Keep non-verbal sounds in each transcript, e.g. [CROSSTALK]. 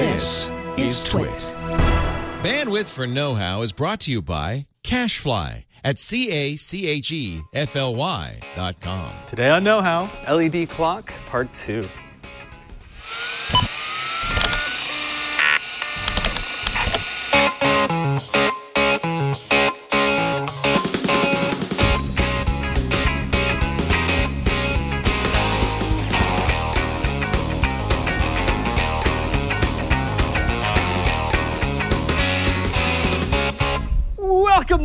This is Twit. Bandwidth for Know How is brought to you by CacheFly at C A C H E F L Y dot com. Today on Know How, LED clock, part two.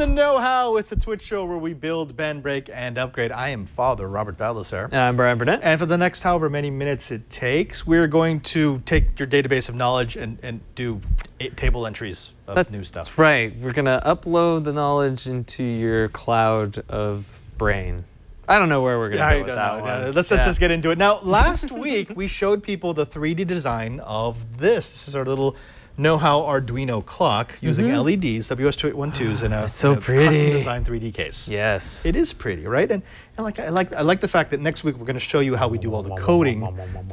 To Know How. It's a Twitch show where we build, bend, break, and upgrade. I am Father Robert Ballecer. And I'm Bryan Burnett. And for the next however many minutes it takes, we're going to take your database of knowledge and, and do eight table entries of that's, new stuff. That's right. We're going to upload the knowledge into your cloud of brain. I don't know where we're going to go with don't that know. one. Let's, let's just get into it. Now, last [LAUGHS] week we showed people the 3D design of this. This is our little know how Arduino clock using mm -hmm. LEDs, WS2812s, in a, so in a custom designed 3D case. Yes. It is pretty, right? And, and like I like I like the fact that next week we're going to show you how we do all the coding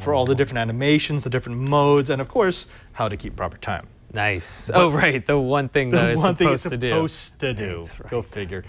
for all the different animations, the different modes, and of course how to keep proper time. Nice. But oh, right. The one thing that it's supposed to do. Supposed to do. Right. Go figure.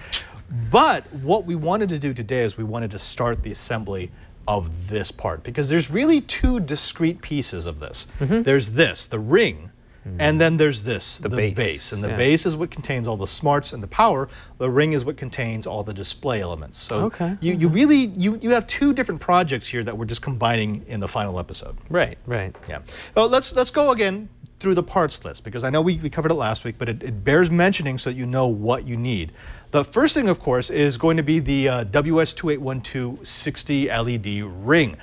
But what we wanted to do today is we wanted to start the assembly of this part because there's really two discrete pieces of this. Mm -hmm. There's this, the ring, Mm. And then there's this, the, the base. base. And the yeah. base is what contains all the smarts and the power. The ring is what contains all the display elements. So okay. you, you really, you, you have two different projects here that we're just combining in the final episode. Right, right. Yeah. Well, let's, let's go again through the parts list because I know we, we covered it last week, but it, it bears mentioning so that you know what you need. The first thing, of course, is going to be the uh, WS2812 60 LED ring.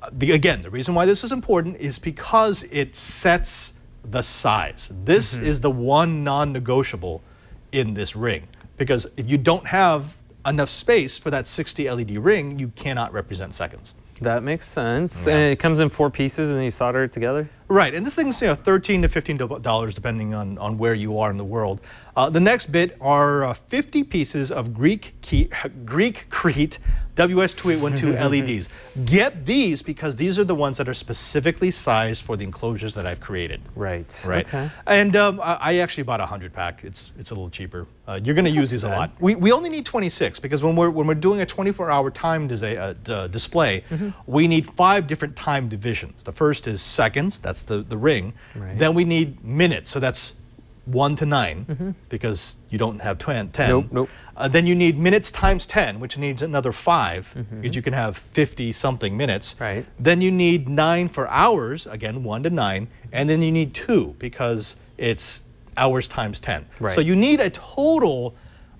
Uh, the, again, the reason why this is important is because it sets the size. This mm -hmm. is the one non-negotiable in this ring because if you don't have enough space for that 60 LED ring, you cannot represent seconds. That makes sense. Yeah. And it comes in four pieces and then you solder it together? Right, and this thing's you know 13 to 15 dollars depending on, on where you are in the world. Uh, the next bit are uh, 50 pieces of Greek key, [LAUGHS] Geekcreit WS2812 LEDs. [LAUGHS] Get these because these are the ones that are specifically sized for the enclosures that I've created. Right. Right. Okay. And um, I actually bought a 100 pack. It's it's a little cheaper. Uh, you're going to use these bad. a lot. We, we only need 26 because when we're when we're doing a 24-hour time uh, display, mm -hmm. we need five different time divisions. The first is seconds. That's the the ring. Right. Then we need minutes. So that's 1 to 9 mm -hmm. because you don't have 10. Nope, nope. Uh, then you need minutes times 10, which needs another 5 mm -hmm. because you can have 50 something minutes. Right. Then you need 9 for hours, again 1 to 9, and then you need 2 because it's hours times 10. Right. So you need a total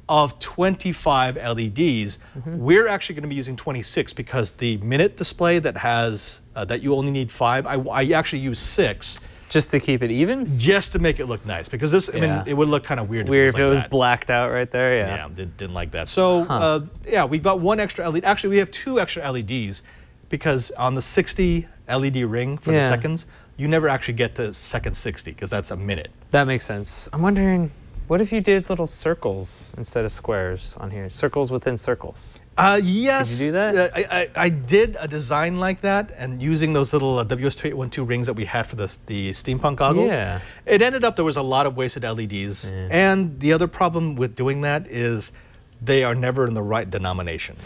of 25 LEDs. Mm -hmm. We're actually going to be using 26 because the minute display that has uh, that you only need 5, I, I actually use 6 just to keep it even? Just to make it look nice, because this, yeah. I mean, it would look kind of weird. Weird if it was, like blacked out right there, yeah. Yeah, did, didn't like that. So, huh. uh, yeah, we've got one extra LED. Actually, we have two extra LEDs, because on the 60 LED ring for yeah. the seconds, you never actually get to second 60, because that's a minute. That makes sense. I'm wondering, what if you did little circles instead of squares on here? Circles within circles. Uh, yes. Did you do that? Uh, I, I, I, did a design like that, and using those little uh, WS2812 rings that we had for the, the steampunk goggles. Yeah. It ended up there was a lot of wasted LEDs, yeah. and the other problem with doing that is they are never in the right denomination.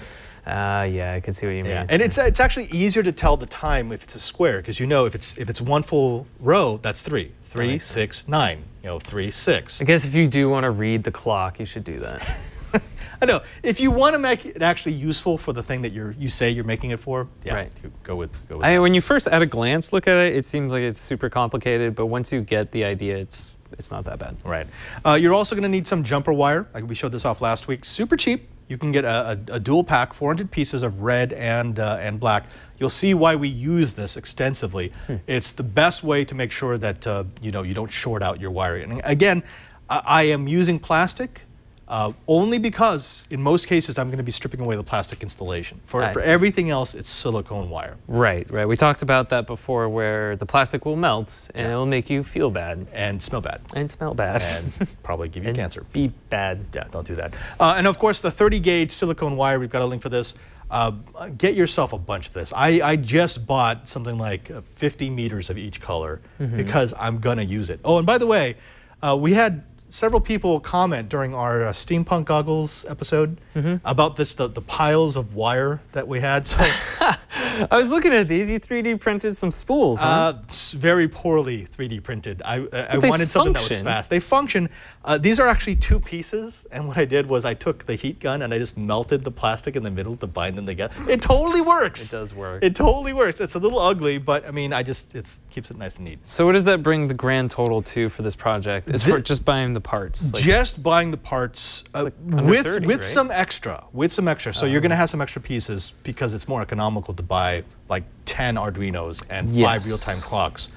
Ah, uh, yeah, I can see what you mean. Yeah. And it's it's actually easier to tell the time if it's a square because you know if it's if it's one full row, that's three. Three, six, nine. You know, three, six. I guess if you do want to read the clock, you should do that. [LAUGHS] I know. If you want to make it actually useful for the thing that you're you say you're making it for, yeah, right. go with go with. I, when you first at a glance look at it, it seems like it's super complicated, but once you get the idea, it's it's not that bad. Right. Uh, you're also going to need some jumper wire. Like we showed this off last week. Super cheap. You can get a, a, a dual pack, 400 pieces of red and uh, and black. You'll see why we use this extensively. Hmm. It's the best way to make sure that uh, you know you don't short out your wiring. And again, I, I am using plastic. Uh, only because in most cases I'm going to be stripping away the plastic installation. For, for everything else, it's silicone wire. Right, right. We talked about that before where the plastic will melt and yeah. it'll make you feel bad. And smell bad. And smell bad. And probably give you [LAUGHS] cancer. Be bad. Yeah, don't do that. Uh, and of course, the 30 gauge silicone wire, we've got a link for this. Uh, get yourself a bunch of this. I, I just bought something like uh, 50 meters of each color because I'm gonna use it. Oh, and by the way, uh, we had several people comment during our uh, steampunk goggles episode about this the, the piles of wire that we had. [LAUGHS] So [LAUGHS] I was looking at these. You 3D printed some spools, huh? uh, very poorly 3D printed. I, I, I they wanted something that was fast. They function. Uh, these are actually two pieces, and what I did was I took the heat gun and I just melted the plastic in the middle to bind them together. It totally works. It does work. It totally works. It's a little ugly, but I mean, I just it keeps it nice and neat. so what does that bring the grand total to for this project? Is for just buying the parts? Like, just buying the parts uh, like with 30, with right? some extra, with some extra. So Oh. you're gonna have some extra pieces because it's more economical to buy like 10 Arduinos and five real-time clocks.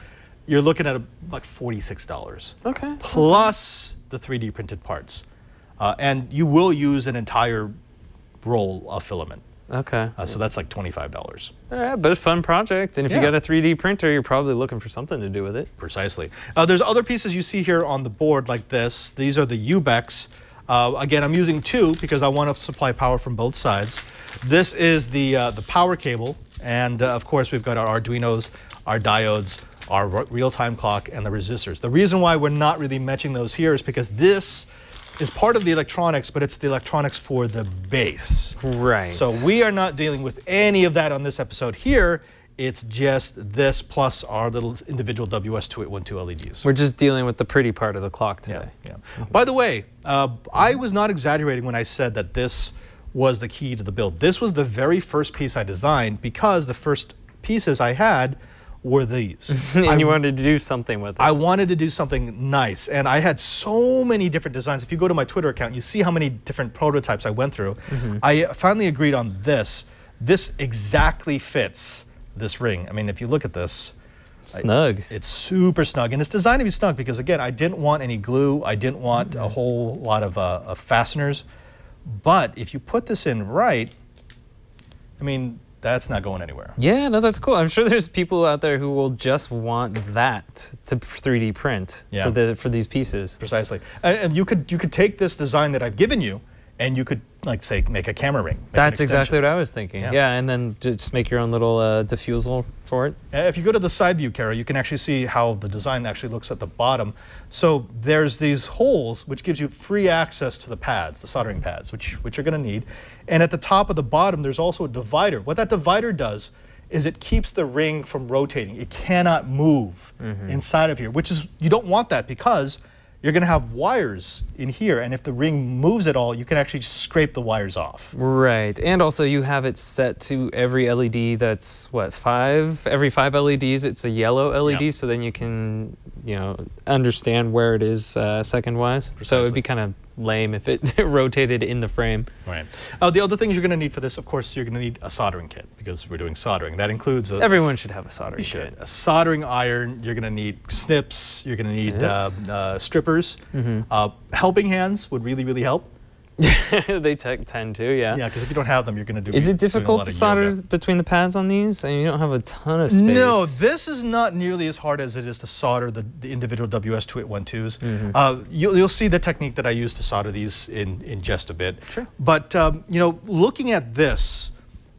You're looking at a, like forty-six dollars. okay. plus the 3D printed parts. Uh, and you will use an entire roll of filament. Okay. Uh, so that's like $25 All right, but a fun project. And if Yeah. you got a 3D printer, you're probably looking for something to do with it. precisely. Uh, there's other pieces you see here on the board like this. These are the UBECs. Uh, again, I'm using two because I want to supply power from both sides. This is the, uh, the power cable. And uh, of course, we've got our Arduinos, our diodes, our real-time clock, and the resistors. The reason why we're not really matching those here is because this is part of the electronics, but it's the electronics for the base. Right. So we are not dealing with any of that on this episode here. It's just this plus our little individual WS2812 LEDs. We're just dealing with the pretty part of the clock Yeah, today. yeah. By the way, uh, I was not exaggerating when I said that this was the key to the build. This was the very first piece I designed because the first pieces I had were these. [LAUGHS] and I you wanted to do something with it. I wanted to do something nice, and I had so many different designs. If you go to my Twitter account, you see how many different prototypes I went through. I finally agreed on this. This exactly fits this ring. I mean, if you look at this, Snug. it's super snug, and it's designed to be snug because again, I didn't want any glue. I didn't want a whole lot of, uh, of fasteners. But if you put this in right, I mean, that's not going anywhere. Yeah, no, that's cool. I'm sure there's people out there who will just want that to 3D print Yeah. for the for these pieces. Precisely, and, and you could you could take this design that I've given you, and you could like say make a camera ring. That's exactly what I was thinking. Yeah. Yeah, and then just make your own little uh, diffusal for it. Uh, If you go to the side view, Kara, you can actually see how the design actually looks at the bottom. So there's these holes, which gives you free access to the pads, the soldering pads, which, which you're going to need. And at the top of the bottom, there's also a divider. What that divider does is it keeps the ring from rotating. It cannot move inside of here, which is, you don't want that because you're going to have wires in here. And if the ring moves at all, you can actually scrape the wires off. Right, and also you have it set to every LED that's what five every five LEDs. It's a yellow LED, Yeah. so then you can you know understand where it is uh, second wise. So it would be kind of lame if it [LAUGHS] rotated in the frame. Right. Uh, the other things you're going to need for this, of course, you're going to need a soldering kit because we're doing soldering. That includes a, Everyone should have a soldering You should. kit. A soldering iron. You're going to need snips. You're going to need uh, uh, strippers. Uh, helping hands would really, really help. [LAUGHS] they te- tend to, yeah. Yeah, because if you don't have them, you're going to do. Is it difficult to solder yoga. between the pads on these? I mean, you don't have a ton of space. No, this is not nearly as hard as it is to solder the, the individual WS2812s. Mm-hmm. Uh, you'll, you'll see the technique that I use to solder these in, in just a bit. Sure. But, um, you know, looking at this,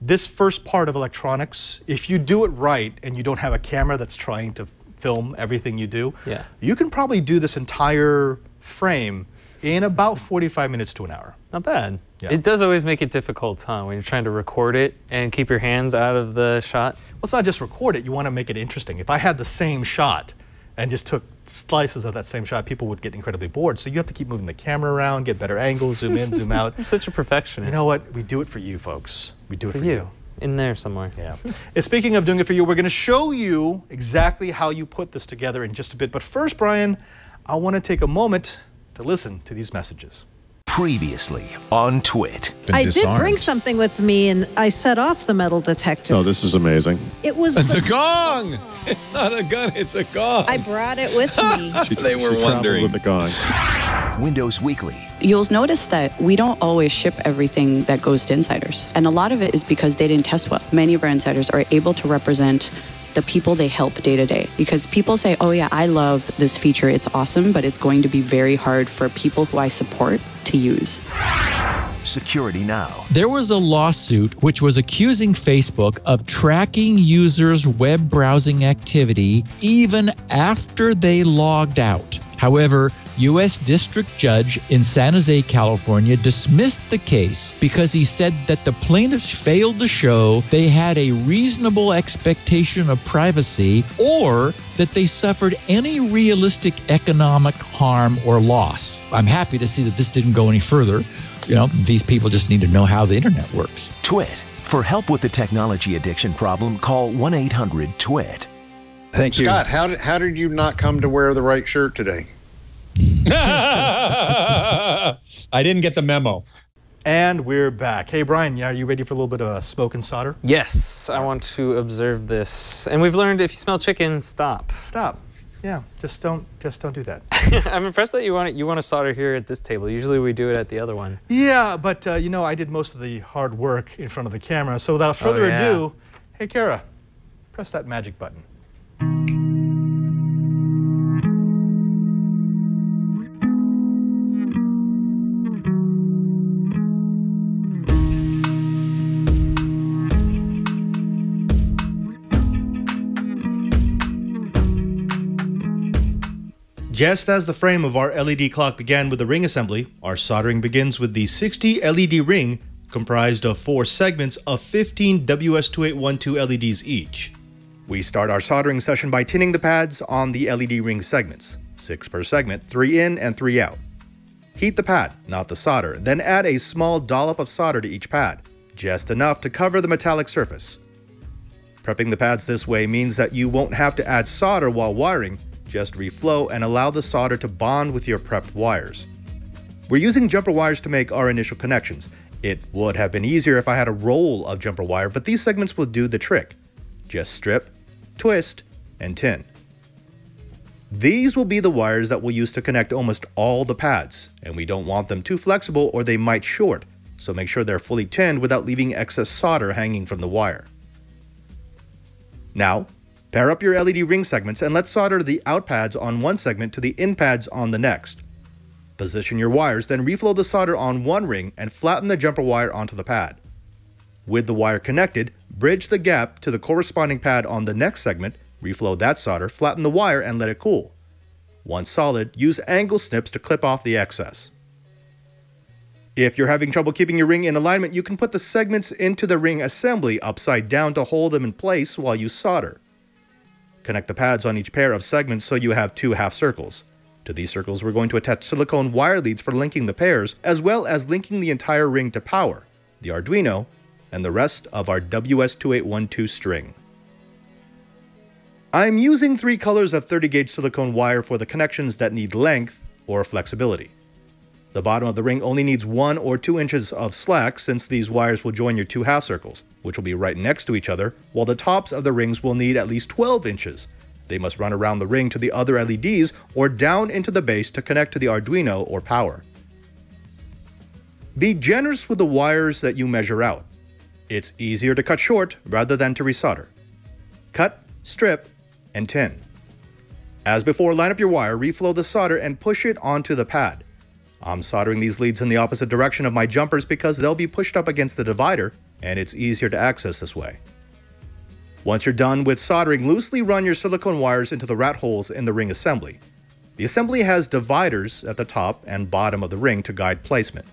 this first part of electronics, if you do it right and you don't have a camera that's trying to film everything you do, Yeah. you can probably do this entire frame in about 45 minutes to an hour. Not bad. Yeah. It does always make it difficult, huh? When you're trying to record it and keep your hands out of the shot. Well, it's not just record it, you want to make it interesting. If I had the same shot and just took slices of that same shot, people would get incredibly bored. So you have to keep moving the camera around, get better angles, zoom in, zoom out. [LAUGHS] I'm such a perfectionist. You know what? We do it for you, folks. We do it For for, you. In there somewhere. Yeah. and speaking of doing it for you, we're going to show you exactly how you put this together in just a bit. But first, Brian, I want to take a moment to listen to these messages. Previously on Twit. Been I did bring something with me and I set off the metal detector. Oh, this is amazing. it was It's a gong! It's not a gun, it's a gong. I brought it with me. [LAUGHS] She, They were she traveled wondering. with the gong. Windows Weekly. You'll notice that we don't always ship everything that goes to insiders. And a lot of it is because they didn't test well. Many of our insiders are able to represent the people they help day to day. Because people say, oh, yeah, I love this feature, it's awesome, but it's going to be very hard for people who I support to use. Security Now. There was a lawsuit which was accusing Facebook of tracking users' web browsing activity even after they logged out. However, U.S. District Judge in San Jose, California dismissed the case because he said that the plaintiffs failed to show they had a reasonable expectation of privacy or that they suffered any realistic economic harm or loss. I'm happy to see that this didn't go any further. You know, these people just need to know how the internet works. Twit. For help with the technology addiction problem, call 1 800 TWIT. Thank you. Scott, how did, how did you not come to wear the right shirt today? [LAUGHS] I didn't get the memo. And we're back. Hey, Brian, yeah, are you ready for a little bit of a smoke and solder? Yes, I want to observe this. And we've learned if you smell chicken, stop. Stop. Yeah, just don't just don't do that. [LAUGHS] I'm impressed that you want to, you want to solder here at this table. Usually we do it at the other one. Yeah, but uh, you know, I did most of the hard work in front of the camera. So without further Oh, yeah. ado, hey, Kara, press that magic button. Just as the frame of our LED clock began with the ring assembly, our soldering begins with the 60 LED ring comprised of four segments of 15 WS2812 LEDs each. We start our soldering session by tinning the pads on the LED ring segments, six per segment, three in and three out. Heat the pad, not the solder, then add a small dollop of solder to each pad, just enough to cover the metallic surface. Prepping the pads this way means that you won't have to add solder while wiring, just reflow and allow the solder to bond with your prepped wires. We're using jumper wires to make our initial connections. It would have been easier if I had a roll of jumper wire, but these segments will do the trick. Just strip, twist, and tin. These will be the wires that we'll use to connect almost all the pads, and we don't want them too flexible or they might short, so make sure they're fully tinned without leaving excess solder hanging from the wire. Now, pair up your LED ring segments and let's solder the out pads on one segment to the in pads on the next. Position your wires, then reflow the solder on one ring and flatten the jumper wire onto the pad. With the wire connected, bridge the gap to the corresponding pad on the next segment, reflow that solder, flatten the wire, and let it cool. Once solid, use angle snips to clip off the excess. If you're having trouble keeping your ring in alignment, you can put the segments into the ring assembly upside down to hold them in place while you solder. Connect the pads on each pair of segments so you have two half circles. To these circles, we're going to attach silicone wire leads for linking the pairs, as well as linking the entire ring to power, the Arduino, and the rest of our WS2812 string. I'm using three colors of 30 gauge silicone wire for the connections that need length or flexibility. The bottom of the ring only needs one or two inches of slack since these wires will join your two half circles, which will be right next to each other, while the tops of the rings will need at least 12 inches. They must run around the ring to the other LEDs or down into the base to connect to the Arduino or power. Be generous with the wires that you measure out. It's easier to cut short rather than to resolder. Cut, strip, and tin. As before, line up your wire, reflow the solder, and push it onto the pad. I'm soldering these leads in the opposite direction of my jumpers because they'll be pushed up against the divider, and it's easier to access this way. Once you're done with soldering, loosely run your silicone wires into the rat holes in the ring assembly. The assembly has dividers at the top and bottom of the ring to guide placement.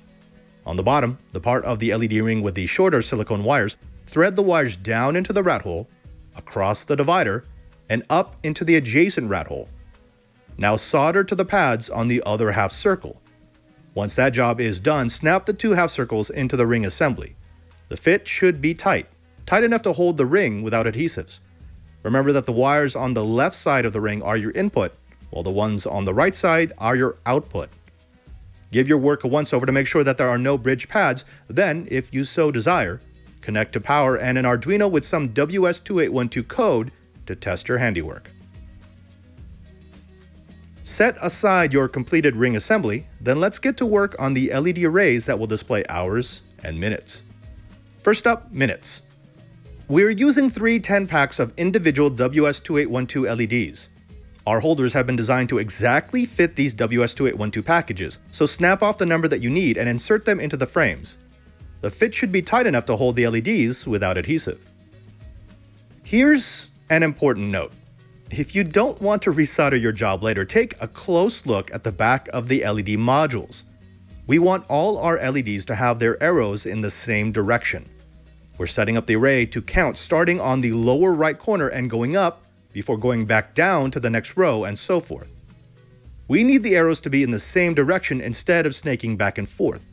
On the bottom, the part of the LED ring with the shorter silicone wires, thread the wires down into the rat hole, across the divider, and up into the adjacent rat hole. Now solder to the pads on the other half circle. Once that job is done, snap the two half circles into the ring assembly. The fit should be tight, tight enough to hold the ring without adhesives. Remember that the wires on the left side of the ring are your input, while the ones on the right side are your output. Give your work a once over to make sure that there are no bridge pads, then, if you so desire, connect to power and an Arduino with some WS2812 code to test your handiwork. Set aside your completed ring assembly, then let's get to work on the LED arrays that will display hours and minutes. First up, minutes. We're using three 10 packs of individual WS2812 LEDs. Our holders have been designed to exactly fit these WS2812 packages, so snap off the number that you need and insert them into the frames. the fit should be tight enough to hold the LEDs without adhesive. Here's an important note. If you don't want to resolder your job later, take a close look at the back of the LED modules. We want all our LEDs to have their arrows in the same direction. We're setting up the array to count starting on the lower right corner and going up before going back down to the next row and so forth. We need the arrows to be in the same direction instead of snaking back and forth.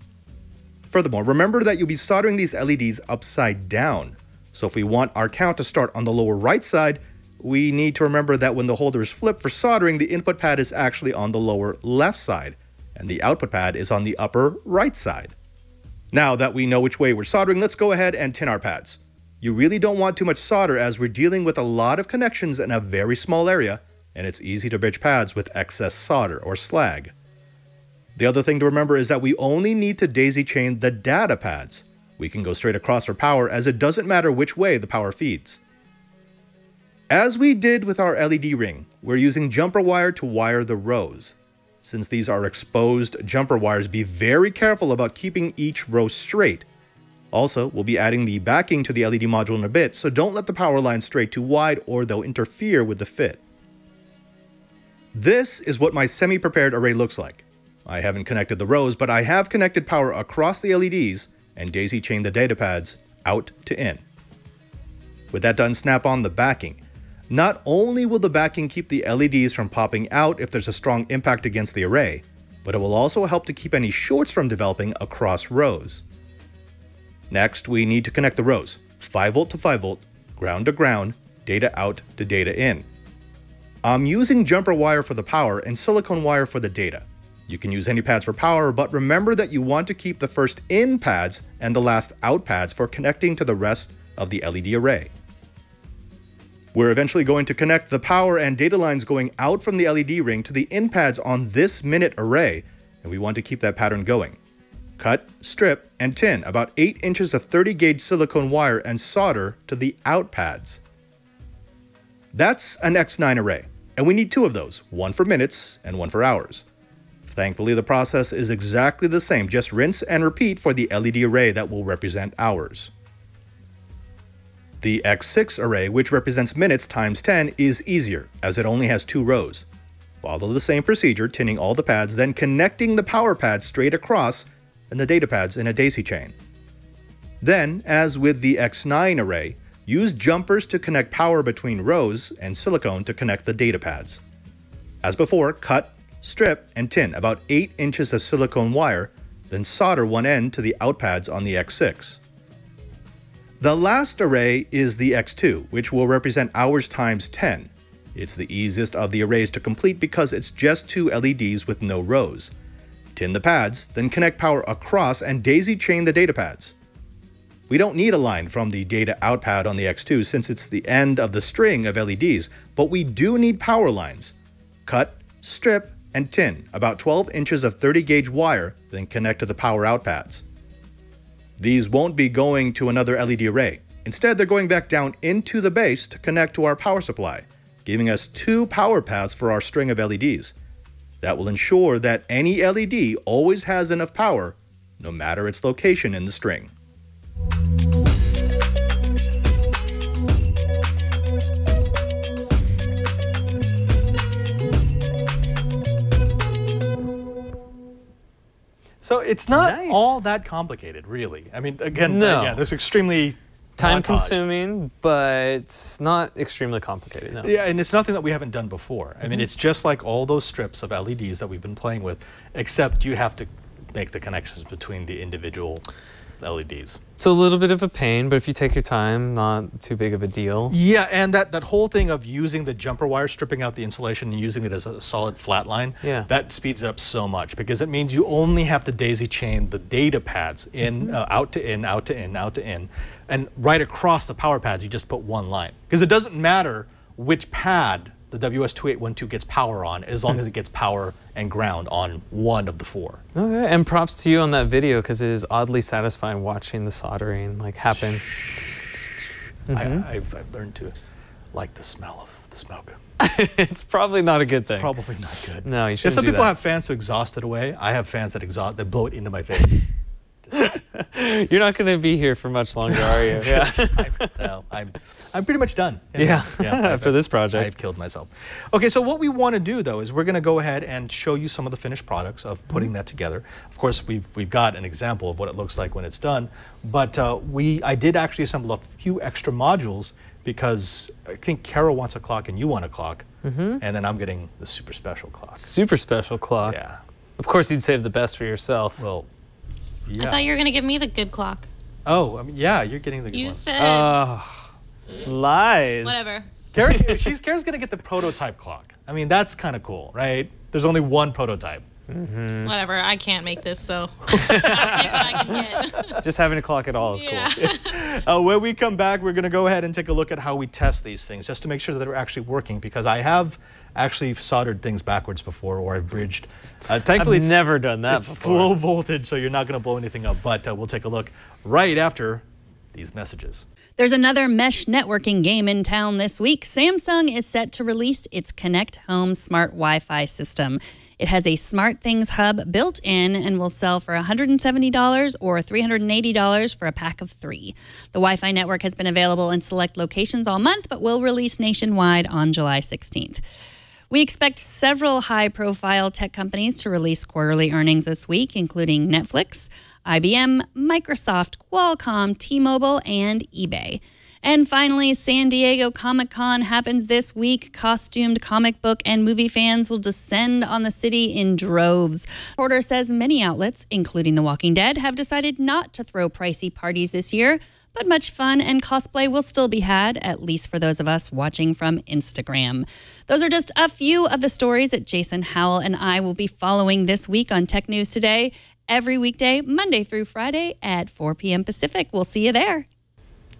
Furthermore, remember that you'll be soldering these LEDs upside down. So if we want our count to start on the lower right side, we need to remember that when the holder is flipped for soldering, the input pad is actually on the lower left side, and the output pad is on the upper right side. Now that we know which way we're soldering, let's go ahead and tin our pads. You really don't want too much solder as we're dealing with a lot of connections in a very small area, and it's easy to bridge pads with excess solder or slag. The other thing to remember is that we only need to daisy chain the data pads. We can go straight across for power as it doesn't matter which way the power feeds. As we did with our LED ring, we're using jumper wire to wire the rows. Since these are exposed jumper wires, be very careful about keeping each row straight. Also, we'll be adding the backing to the LED module in a bit, so don't let the power lines stray too wide or they'll interfere with the fit. This is what my semi-prepared array looks like. I haven't connected the rows, but I have connected power across the LEDs and daisy chained the data pads out to in. With that done, snap on the backing. Not only will the backing keep the LEDs from popping out if there's a strong impact against the array, but it will also help to keep any shorts from developing across rows. Next, we need to connect the rows, 5 volt to 5 volt, ground to ground, data out to data in. I'm using jumper wire for the power and silicone wire for the data. You can use any pads for power, but remember that you want to keep the first in pads and the last out pads for connecting to the rest of the LED array. We're eventually going to connect the power and data lines going out from the LED ring to the in pads on this minute array, and we want to keep that pattern going. Cut, strip, and tin about 8 inches of 30 gauge silicone wire and solder to the out pads. That's an X9 array, and we need two of those, one for minutes and one for hours. Thankfully, the process is exactly the same, just rinse and repeat for the LED array that will represent hours. The X6 array, which represents minutes times 10, is easier, as it only has two rows. Follow the same procedure, tinning all the pads, then connecting the power pads straight across and the data pads in a daisy chain. Then, as with the X9 array, use jumpers to connect power between rows and silicone to connect the data pads. As before, cut, strip, and tin about 8 inches of silicone wire, then solder one end to the out pads on the X6. The last array is the X2, which will represent hours times 10. It's the easiest of the arrays to complete because it's just two LEDs with no rows. Tin the pads, then connect power across and daisy chain the data pads. We don't need a line from the data out pad on the X2 since it's the end of the string of LEDs, but we do need power lines. Cut, strip, and tin about 12 inches of 30 gauge wire, then connect to the power out pads. These won't be going to another LED array. Instead, they're going back down into the base to connect to our power supply, giving us two power paths for our string of LEDs. That will ensure that any LED always has enough power, no matter its location in the string. So it's not Nice. all that complicated, really. I mean, again, No. uh, yeah, there's extremely Time montage. consuming, but it's not extremely complicated. No. Yeah, and it's nothing that we haven't done before. I mean, Mhm. it's just like all those strips of LEDs that we've been playing with, except you have to make the connections between the individual LEDs. So a little bit of a pain, but if you take your time, not too big of a deal. Yeah, and that, that whole thing of using the jumper wire, stripping out the insulation and using it as a solid flat line, Yeah. that speeds it up so much because it means you only have to daisy chain the data pads in, uh, out to in, out to in, out to in, and right across the power pads you just put one line because it doesn't matter which pad the WS2812 gets power on as long as it gets power and ground on one of the four. Okay, and props to you on that video because it is oddly satisfying watching the soldering like happen. Mhm. I, I've, I've learned to like the smell of the smoke. [LAUGHS] it's probably not a good thing. Probably not good. No, you shouldn't some do people that. have fans to exhaust it away. I have fans that exhaust that blow it into my face. [LAUGHS] You're not going to be here for much longer, are you? Yeah. I'm, no, I'm, I'm pretty much done. [LAUGHS] Yeah, I've- after this project. I've killed myself. Okay, so what we want to do though is we're going to go ahead and show you some of the finished products of putting Mm-hmm. that together. Of course, we've we've got an example of what it looks like when it's done, but uh, we I did actually assemble a few extra modules because I think Carol wants a clock and you want a clock, Mhm. and then I'm getting the super special clock. Super special clock. Yeah. Of course, you'd save the best for yourself. Well, yeah. I thought you were gonna give me the good clock. oh, I mean, yeah, you're getting the good You one. said Oh, lies. whatever. [LAUGHS] Kara, she's Kara's gonna get the prototype clock. I mean, that's kind of cool, right? There's only one prototype. Mm-hmm. Whatever. I can't make this, so [LAUGHS] I'll take what I can get. [LAUGHS] Just having a clock at all is Yeah. Uh, when we come back, we're going to go ahead and take a look at how we test these things, just to make sure that they're actually working. Because I have actually soldered things backwards before, or I've bridged. Uh, thankfully, I've it's, never done that it's before. low voltage, so you're not going to blow anything up. But uh, we'll take a look right after these messages. There's another mesh networking game in town this week. Samsung is set to release its Connect Home smart Wi Fi system. It has a SmartThings hub built in and will sell for $170 or $380 for a pack of three. The Wi Fi network has been available in select locations all month, but will release nationwide on July 16th. We expect several high profile tech companies to release quarterly earnings this week, including Netflix, IBM, Microsoft, Qualcomm, T Mobile, and eBay. And finally, San Diego Comic Con happens this week. Costumed comic book and movie fans will descend on the city in droves. Porter says many outlets, including The Walking Dead, have decided not to throw pricey parties this year, but much fun and cosplay will still be had, at least for those of us watching from Instagram. Those are just a few of the stories that Jason Howell and I will be following this week on Tech News Today. Every weekday, Monday through Friday at 4 p.m. Pacific. We'll see you there.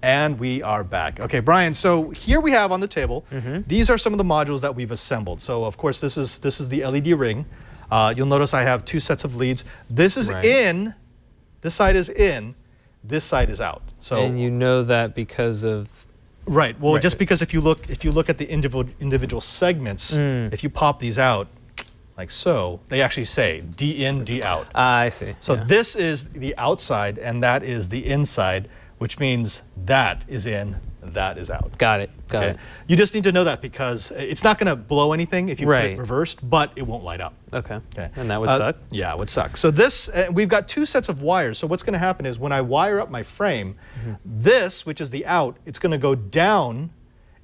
And we are back. Okay, Brian. So here we have on the table. These are some of the modules that we've assembled. So of course this is this is the LED ring. Uh, you'll notice I have two sets of leads. This is Right. in. This side is in. This side is out. So and you know that because of Right. Well, Right. just because if you look if you look at the individual individual segments, Mm. if you pop these out, like so, they actually say D in, D out. Ah, I see. So yeah. this is the outside, and that is the inside, which means that is in, that is out. got it. Got it. You just need to know that because it's not going to blow anything if you put it reversed, but it won't light up. Okay. Okay. And that would Uh, suck. Yeah, it would suck. So this, uh, we've got two sets of wires. So what's going to happen is when I wire up my frame, Mm-hmm. this, which is the out, it's going to go down,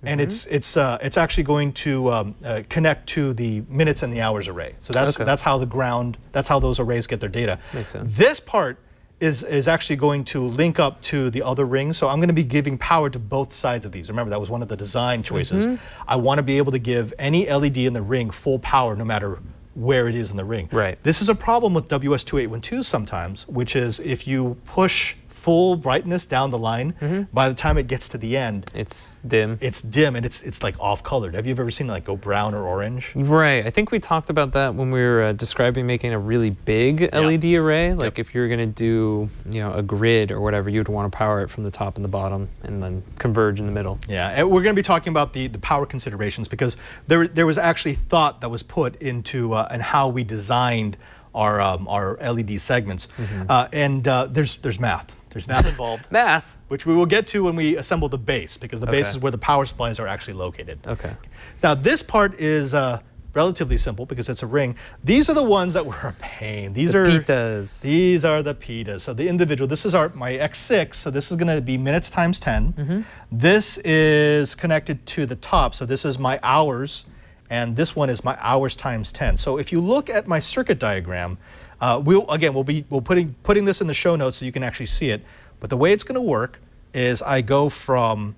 and Mm-hmm. it's it's uh, it's actually going to um, uh, connect to the minutes and the hours array. So that's Okay. that's how the ground, that's how those arrays get their data. Makes sense. This part is is actually going to link up to the other ring. So I'm going to be giving power to both sides of these. Remember, that was one of the design choices. Mhm. I want to be able to give any LED in the ring full power no matter where it is in the ring. Right. This is a problem with WS2812 sometimes, which is if you push full brightness down the line, by the time it gets to the end, Mm-hmm. It's dim. it's dim and it's it's like off colored. Have you ever seen it like go brown or orange? Right. I think we talked about that when we were uh, describing making a really big LED array. Like if you're going to do, you know, a grid or whatever, you'd want to power it from the top and the bottom and then converge in the middle. Yeah, and we're going to be talking about the, the power considerations because there there was actually thought that was put into uh, and how we designed our um, our LED segments, uh, and uh, there's there's math. There's math [LAUGHS] involved. Math. Which we will get to when we assemble the base because the base is where the power supplies are actually located. Okay. Now this part is uh, relatively simple because it's a ring. These are the ones that were a pain. These The are pitas. These are the pitas. So the individual. This is our my X6. So this is going to be minutes times 10. Mm-hmm. This is connected to the top. So this is my hours, and this one is my hours times 10. So if you look at my circuit diagram, uh, we'll again we'll be we'll putting putting this in the show notes so you can actually see it. But the way it's going to work is I go from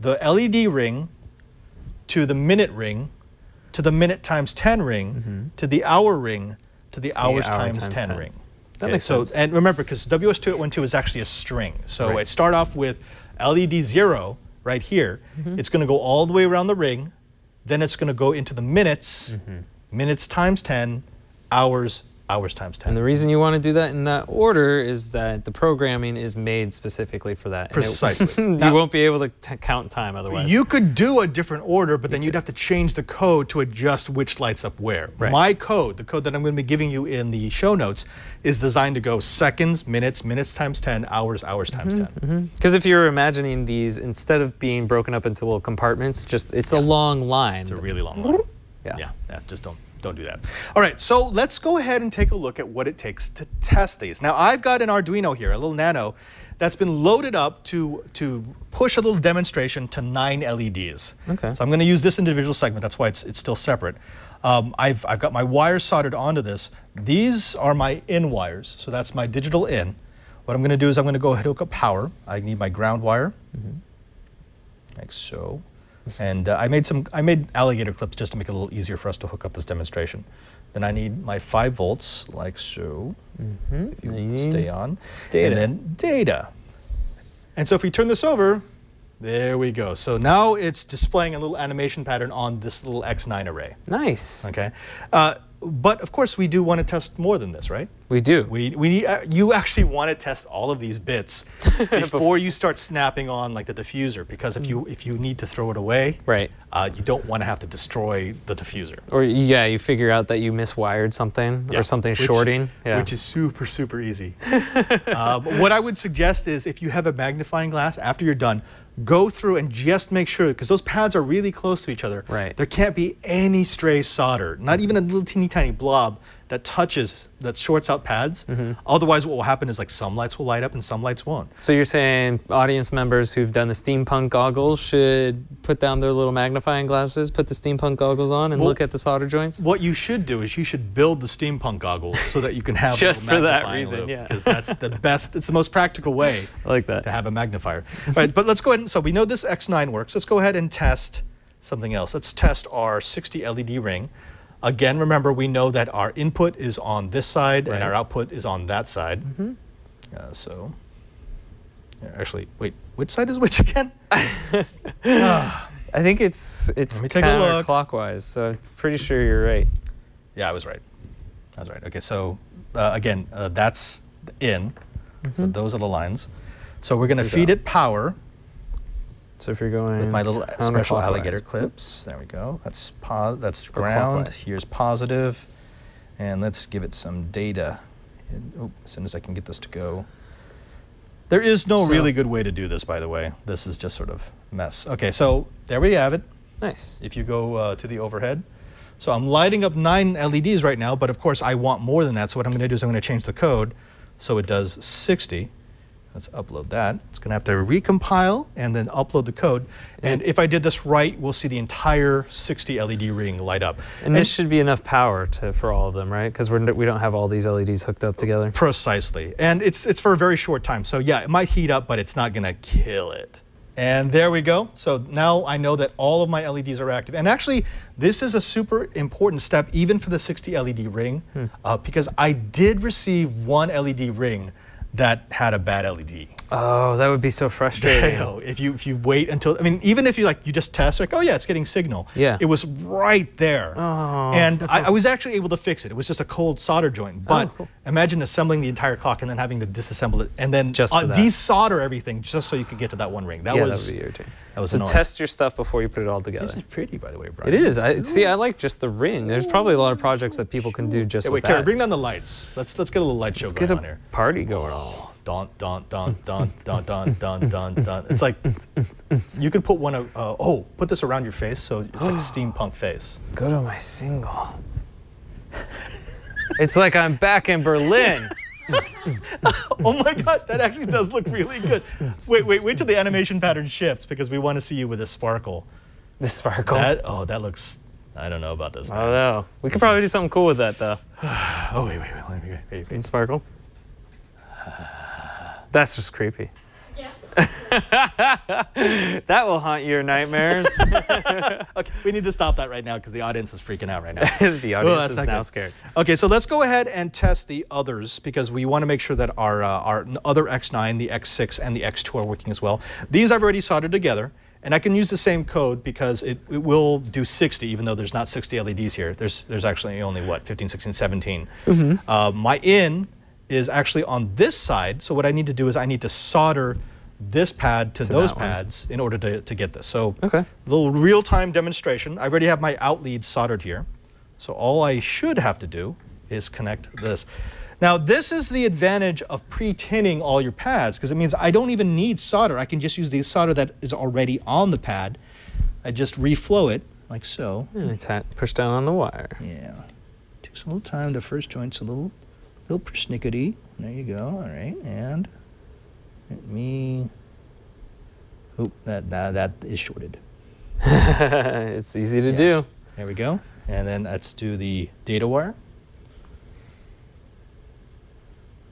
the LED ring to the minute ring to the minute times 10 ring to the hour ring to the the hours hour times, times 10, 10. ring. That makes so, sense. And remember, because WS2812 is actually a string. So Right. it start off with LED 0 right here. Mm-hmm. It's going to go all the way around the ring. Then it's going to go into the minutes, Mm-hmm. minutes times 10, hours hours times 10. And the reason you want to do that in that order is that the programming is made specifically for that. and it- [LAUGHS] Precisely. you Now- won't be able to t- count time otherwise. You could do a different order, but then you'd have to change the code to adjust which lights up where. Right. My code, the code that I'm going to be giving you in the show notes, is designed to go seconds, minutes, minutes times 10, hours, hours times mm-hmm, 10. Mm-hmm. Because if you're imagining these, instead of being broken up into little compartments, just it's a long line. It's a really long line. Yeah. Yeah, yeah, just don't don't do that. All right, so let's go ahead and take a look at what it takes to test these. Now, I've got an Arduino here, a little Nano, that's been loaded up to to push a little demonstration to nine LEDs. Okay. So I'm going to use this individual segment. That's why it's it's still separate. Um, I've I've got my wires soldered onto this. These are my in wires, so that's my digital in. What I'm going to do is I'm going to go ahead and hook up power. I need my ground wire, like so. And uh, I made some, I made alligator clips just to make it a little easier for us to hook up this demonstration. Then I need my five volts, like so, if you need stay on. data. And then data. And so if we turn this over, there we go. So now it's displaying a little animation pattern on this little X9 array. Nice. Okay. Uh, but of course, we do want to test more than this, right? We do. We, we need, uh, you actually want to test all of these bits [LAUGHS] before you start snapping on like the diffuser, because if you if you need to throw it away, Right. uh, you don't want to have to destroy the diffuser. Or yeah, you figure out that you miswired something Yeah, or something which- shorting. Yeah. Which is super, super easy. [LAUGHS] uh, what I would suggest is if you have a magnifying glass, after you're done, go through and just make sure, because those pads are really close to each other. Right. There can't be any stray solder, not even a little teeny tiny blob that touches, that shorts out pads. Mm-hmm. Otherwise, what will happen is like some lights will light up and some lights won't. So you're saying audience members who've done the steampunk goggles should put down their little magnifying glasses, put the steampunk goggles on, and Well- look at the solder joints? What you should do is you should build the steampunk goggles so that you can have [LAUGHS] Just for that reason, loupe, yeah. Because that's the best. It's the most practical way. [LAUGHS] I like that. To have a magnifier. All right, but let's go ahead and so we know this X9 works. Let's go ahead and test something else. Let's test our 60 LED ring. Again, remember we know that our input is on this side and our output is on that side. Mhm. Uh, so, actually, wait, which side is which [LAUGHS] again? [SIGHS] I think it's it's Let me take a look. counterclockwise, so I'm pretty sure you're right. Yeah, I was right. I was right. Okay, so uh, again, uh, that's in. So those are the lines. So we're going to Mm-hmm. Feed out. it power So if you're going with my little special alligator clips. There we go. That's po- that's ground. Here's positive, and let's give it some data. And, oh, as soon as I can get this to go. There is no So- really good way to do this, by the way. This is just sort of mess. Okay, so there we have it. Nice. If you go uh, to the overhead. So I'm lighting up nine LEDs right now, but of course I want more than that. So what I'm going to do is I'm going to change the code so it does 60. Let's upload that. It's going to have to recompile and then upload the code. And if I did this right, we'll see the entire 60 LED ring light up. And this should be enough power to for all of them, right? Because we're we don't have all these LEDs hooked up together. Precisely. And it's it's for a very short time. So yeah, it might heat up, but it's not going to kill it. And there we go. So now I know that all of my LEDs are active. And actually, this is a super important step even for the 60 LED ring Hmm. uh, because I did receive one LED ring that had a bad LED. Oh, that would be so frustrating. know, if you if you wait until I mean even if you like you just test like oh yeah it's getting signal Yeah. it was right there Oh. and I, I was actually able to fix it it was just a cold solder joint but cool. imagine assembling the entire clock and then having to disassemble it and then Just uh, desolder everything just so you could get to that one ring that yeah, was that would be irritating. that was so annoying. test your stuff before you put it all together. this is pretty by the way Brian It is. I see. I like just the ring. There's probably a lot of projects that people can do just Hey, wait Carrie bring down the lights let's let's get a little light show Let's going get a on here party going on. [LAUGHS] Dun dun dun dun dun dun dun dun dun. It's like [LAUGHS] you could put one of uh, oh put this around your face so it's like [GASPS] steampunk face. Go to my single. it's like I'm back in Berlin. [LAUGHS] oh my god, that actually does look really good. Wait, wait, wait till the animation pattern shifts because we want to see you with a sparkle. The sparkle. That oh, that looks. I don't know about this. I don't know. We could probably do something cool with that though. [SIGHS] Oh wait, wait, wait. Let me wait, wait. Green sparkle. [SIGHS] That's just creepy. Yeah. [LAUGHS] that will haunt your nightmares. [LAUGHS] Okay, we need to stop that right now because the audience is freaking out right now. [LAUGHS] the audience is now good. scared. Okay, so let's go ahead and test the others because we want to make sure that our, uh, our other X9, the X6, and the X2 are working as well. These I've already soldered together. And I can use the same code because it, it will do 60, even though there's not 60 LEDs here. There's, there's actually only, what, 15, 16, 17. Uh, my in is actually on this side. So what I need to do is I need to solder this pad to To those that one. pads in order to, to get this. So Okay. little real-time demonstration. I already have my out lead soldered here. So all I should have to do is connect this. Now this is the advantage of pre-tinning all your pads because it means I don't even need solder. I can just use the solder that is already on the pad. I just reflow it like so. And atta- push down on the wire. Yeah. Takes a little time. The first joint's a little, little persnickety. There you go. All right. And let me. Oop, that, that, that is shorted. [LAUGHS] it's easy to do. There we go. And then let's do the data wire.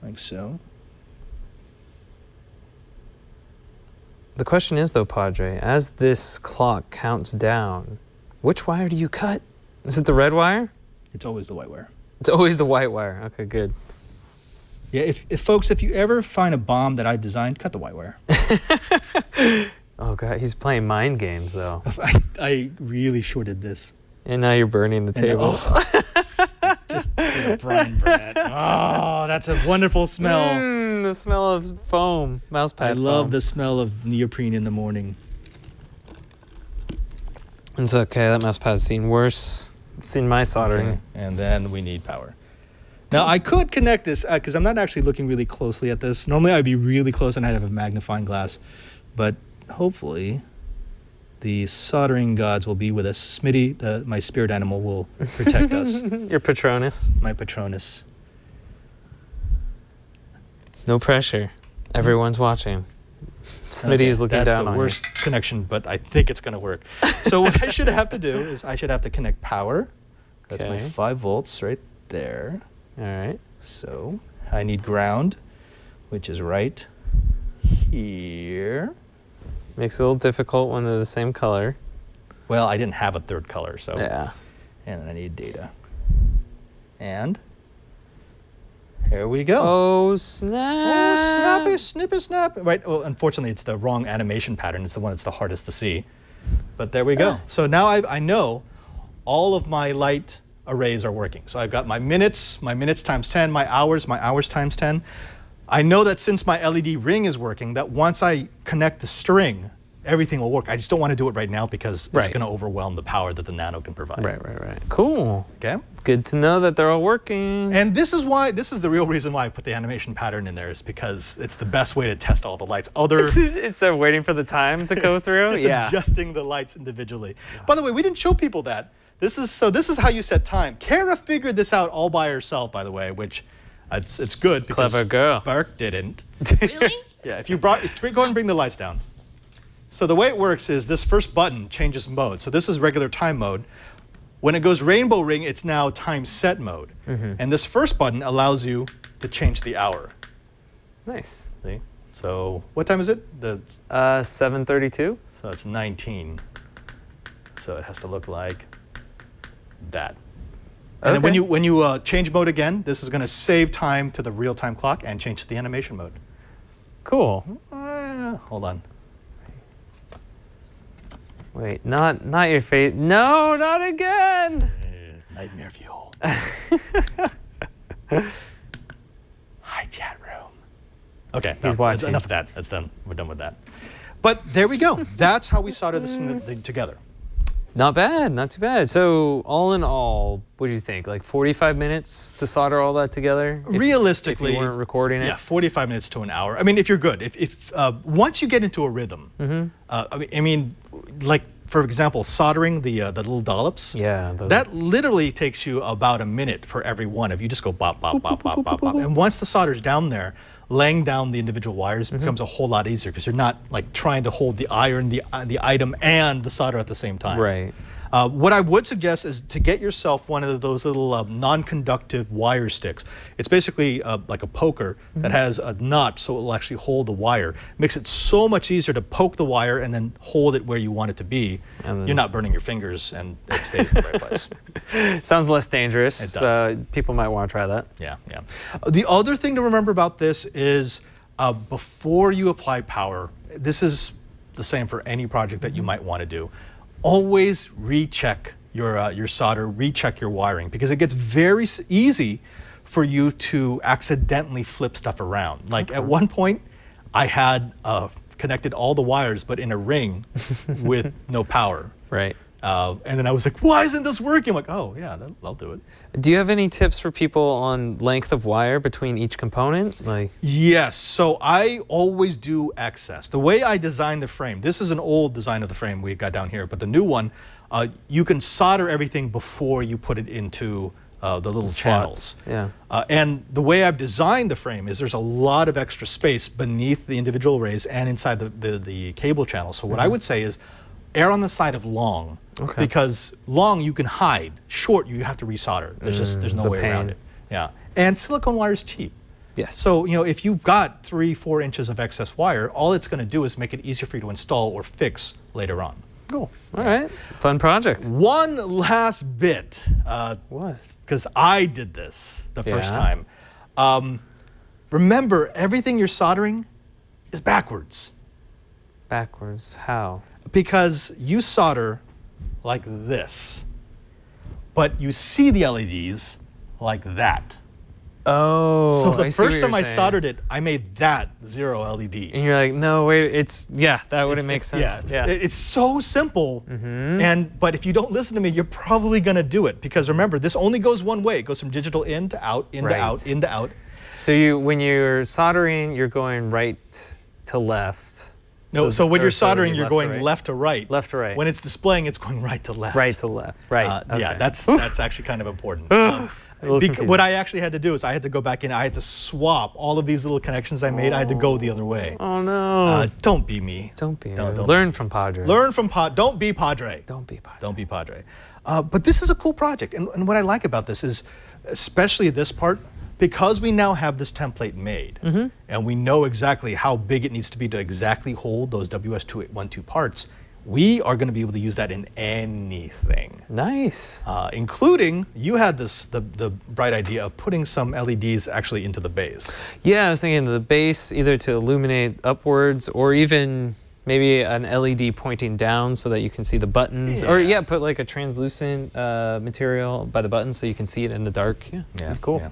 Like so. The question is, though, Padre, as this clock counts down, which wire do you cut? Is it the red wire? It's always the white wire. It's always the white wire. Okay, good. Yeah, if, if folks, if you ever find a bomb that I've designed, cut the white wire. [LAUGHS] Oh, God, he's playing mind games, though. [LAUGHS] I, I really shorted this. And now you're burning the And, table. oh, [LAUGHS] just did a Bryan Burnett. Oh, that's a wonderful smell. Mm, the smell of foam, mouse pad. I love foam. the smell of neoprene in the morning. It's okay. That mouse pad's seen worse. Seen my soldering. Okay, And then we need power. Now I could connect this uh, because I'm not actually looking really closely at this. Normally I'd be really close and I'd have a magnifying glass, but hopefully the soldering gods will be with us. Smitty, the, my spirit animal, will [LAUGHS] protect us. Your Patronus. My Patronus. No pressure. Everyone's watching. Smitty is looking That's down the worst connection, but I think it's going to work. so what I should have to do is I should have to connect power. That's my Okay. five volts right there. All right. So I need ground, which is right here. Makes it a little difficult when they're the same color. Well, I didn't have a third color, so. Yeah. And then I need data. And here we go. Oh, oh snap! Oh, snappy, snippy, snap. Right. Well, unfortunately, it's the wrong animation pattern. It's the one that's the hardest to see. But there we go. So now I, I know all of my light arrays are working. So I've got my minutes, my minutes times 10, my hours, my hours times 10. I know that since my LED ring is working, that once I connect the string, everything will work. I just don't want to do it right now because it's going to overwhelm the power that the Nano can provide. Right, right, right. Cool. Okay. Good to know that they're all working. And this is why, this is the real reason why I put the animation pattern in there is because it's the best way to test all the lights. Other [LAUGHS] Instead of waiting for the time to go [LAUGHS] through. just yeah. adjusting the lights individually. By the way, we didn't show people that. This is so. This is how you set time. Kara figured this out all by herself, by the way, which uh, it's it's good because Clever girl. Burke didn't. Really? [LAUGHS] Yeah, if you brought, if you go ahead and bring the lights down. So the way it works is this first button changes mode. So this is regular time mode. When it goes rainbow ring, it's now time set mode. Mm-hmm. And this first button allows you to change the hour. Nice. See? So what time is it? The Uh, 732. so it's 19. So it has to look like that. And then when you when you uh, change mode again, this is going to save time to the real time clock and change to the animation mode. Cool. Uh, hold on. Wait, not not your face. No, not again. Nightmare fuel. [LAUGHS] Hi, chat room. Okay, He's no, that's watching. Enough of that. That's done. We're done with that. But there we go. That's how we solder this thing together. Not bad. Not too bad. So all in all, what do you think? Like 45 minutes to solder all that together? If- Realistically, if you weren't recording it. Yeah, 45 minutes to an hour. I mean, if you're good, if, if uh, once you get into a rhythm, Mm-hmm. uh, I mean, I mean, like for example, soldering the uh, the little dollops. Yeah. That literally takes you about a minute for every one. If you just go bop, bop, bop, bop, bop, bop. And once the solder's down there, laying down the individual wires Mm-hmm. becomes a whole lot easier because you're not like trying to hold the iron, the, uh, the item, and the solder at the same time. Right. Uh, what I would suggest is to get yourself one of those little uh, non-conductive wire sticks. It's basically uh, like a poker that has a notch, so it will actually hold the wire. Makes it so much easier to poke the wire and then hold it where you want it to be. You're not burning your fingers, and it stays in the right place. [LAUGHS] Sounds less dangerous. It does. Uh, people might want to try that. Yeah, yeah. Uh, The other thing to remember about this is uh, before you apply power, this is the same for any project that you might want to do. Always recheck your uh, your solder, recheck your wiring because it gets very easy for you to accidentally flip stuff around. Like at one point, I had uh, connected all the wires, but in a ring [LAUGHS] with no power. Right. Uh, and then I was like, why isn't this working? I'm like, oh, yeah, that, I'll do it. Do you have any tips for people on length of wire between each component? Like, Yes, so I always do excess. The way I design the frame, this is an old design of the frame we've got down here, but the new one, uh, you can solder everything before you put it into uh, the little channels. yeah. Uh, and the way I've designed the frame is there's a lot of extra space beneath the individual arrays and inside the, the, the cable channel. So what I Mhm. would say is err on the side of long Okay. because long you can hide. Short you have to resolder. There's just there's Mm, no way around it. Yeah. And silicone wire is cheap. Yes. So, you know, if you've got three, four inches of excess wire, all it's going to do is make it easier for you to install or fix later on. Cool. All right. Fun project. One last bit. Uh, what? Because I did this the first time. Um, remember, everything you're soldering is backwards Backwards. How? Because you solder like this, but you see the LEDs like that. Oh. so the I first time I saying. soldered it, I made that zero LED. And you're like, no, wait, it's, yeah, that wouldn't It's- make it's- sense. Yeah, it's, yeah. It's so simple. Mm-hmm. And but if you don't listen to me, you're probably gonna do it because remember, this only goes one way. It goes from digital in to out, in to out, in to out. So you, when you're soldering, you're going right to left. No, so, when you're soldering, you're left to going right. left to right. Left to right. When it's displaying, it's going right to left. Right to left. Right. Uh, Yeah, that's Oof. that's actually kind of important. Um, A little bec- confusing. what I actually had to do is I had to go back in. I had to swap all of these little connections I made. I had to go the other way. Oh no. Uh, don't be me. don't be. don't- don't- Learn from Padre. Learn from Pod. Don't be Padre. Don't be Padre. Don't be Padre. Uh, but this is a cool project, and, and what I like about this is, especially this part, because we now have this template made, Mm-hmm. and we know exactly how big it needs to be to exactly hold those WS2812 parts. We are going to be able to use that in anything, Nice. uh, including you had this the the bright idea of putting some LEDs actually into the base. Yeah, I was thinking the base either to illuminate upwards or even maybe an LED pointing down so that you can see the buttons. Or yeah, put like a translucent uh, material by the buttons so you can see it in the dark. Yeah, yeah. cool. Yeah.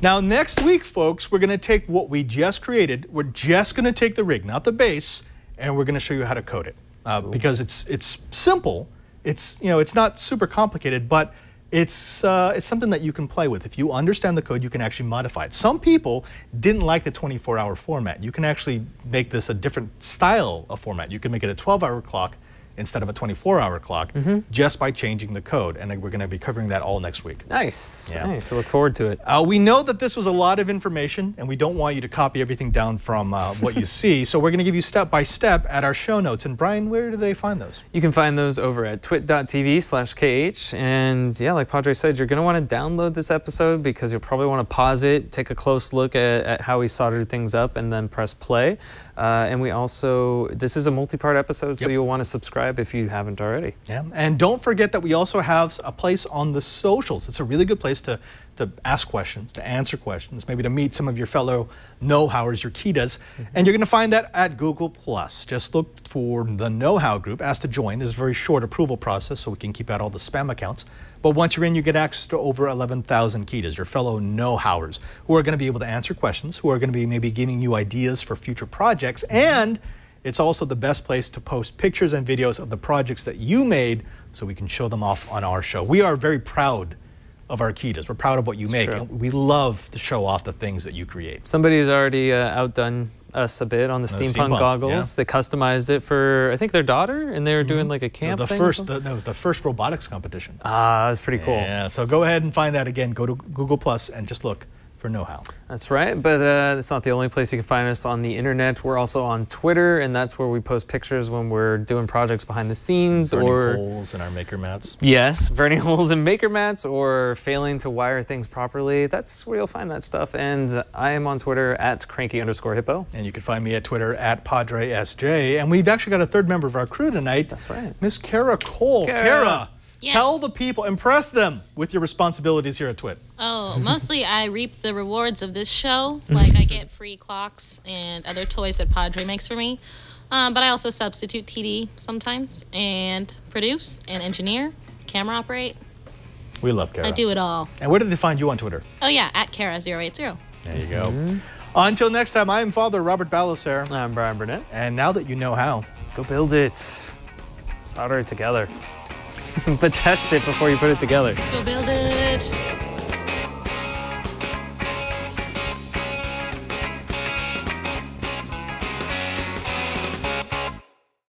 Now, next week, folks, we're going to take what we just created. We're just going to take the rig, not the base, and we're going to show you how to code it. Uh, because it's it's simple. It's you know it's not super complicated, but it's uh, it's something that you can play with. If you understand the code, you can actually modify it. Some people didn't like the 24-hour format. You can actually make this a different style of format. You can make it a 12-hour clock instead of a 24-hour clock just by changing the code. And we're going to be covering that all next week. Nice. Yeah. Nice. I look forward to it. Uh, we know that this was a lot of information, and we don't want you to copy everything down from uh, what you see. [LAUGHS] So we're going to give you step by step at our show notes. And Bryan, where do they find those? You can find those over at twit.tv slash KH. And yeah, like Padre said, you're going to want to download this episode because you'll probably want to pause it, take a close look at, at how we soldered things up, and then press play. Uh, and we also, this is a multi part episode, so Yep. you'll want to subscribe if you haven't already. Yeah. And don't forget that we also have a place on the socials. It's a really good place to, to ask questions, to answer questions, maybe to meet some of your fellow know-howers, your Kitas. And you're going to find that at Google Plus. Just look for the know-how group. Ask to join. There's a very short approval process, so we can keep out all the spam accounts. But once you're in, you get access to over 11,000 Kitas, your fellow know-howers, who are going to be able to answer questions, who are going to be maybe giving you ideas for future projects, and it's also the best place to post pictures and videos of the projects that you made so we can show them off on our show. We are very proud of our Kitas. We're proud of what you It's make. And we love to show off the things that you create. Somebody has already uh, outdone us a bit on the The steampunk, steampunk, goggles. They customized it for, I think, their daughter, and they were doing like a The, camp the thing first, the, that was the first robotics competition. Ah, that's pretty cool. Yeah, so go ahead and find that again. Go to Google Plus and just look for know-how. That's right, but uh, that's not the only place you can find us on the internet. We're also on Twitter, and that's where we post pictures when we're doing projects behind the scenes Burning or holes in our maker mats. yes, [LAUGHS] burning holes in maker mats or failing to wire things properly. That's where you'll find that stuff. And I am on Twitter at cranky underscore hippo. And you can find me at Twitter at PadreSJ. And we've actually got a third member of our crew tonight. That's right. Miss Kara Cole. Kara. Kara, Yes. tell the people, impress them with your responsibilities here at Twit. Oh, mostly [LAUGHS] I reap the rewards of this show. Like I get free clocks and other toys that Padre makes for me. Um, but I also substitute TD sometimes and produce and engineer, camera operate. We love Kara. I do it all. And where did they find you on Twitter? Oh yeah, at Kara080. There you go. Until next time, I am Father Robert Ballecer. I'm Bryan Burnett. And now that you know how, Go build it. Solder it together. [LAUGHS] but test it before you put it together. Go build it.